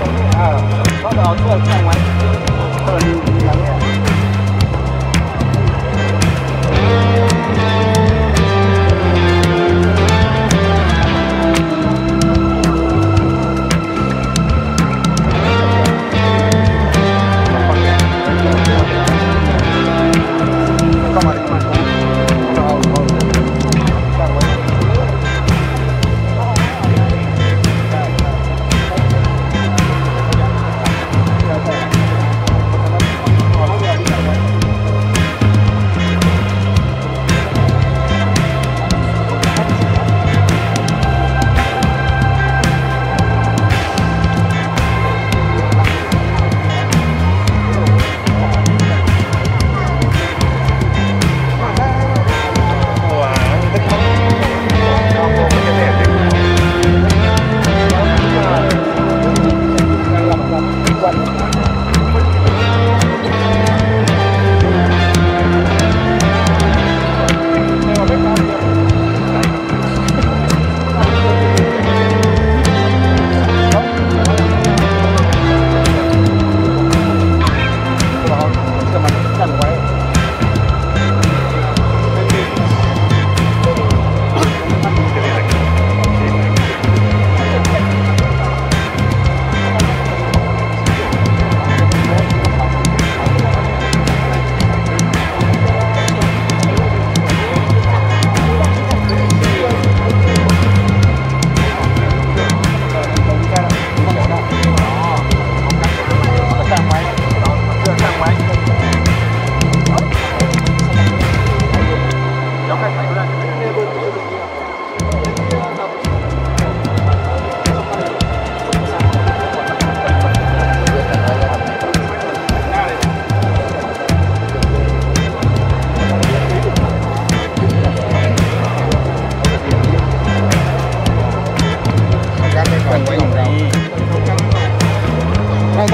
ตรงนี้ก็เราช่ว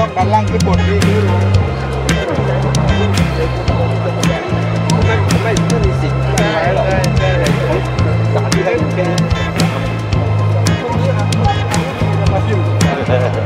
ป้องกันล่างขึ้นบนดีนี้ไม่ไม่ไม่มีสิทธิ์ใช่ใช่ใช่ของสารที่ให้เป็น